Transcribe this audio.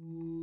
Mm-hmm.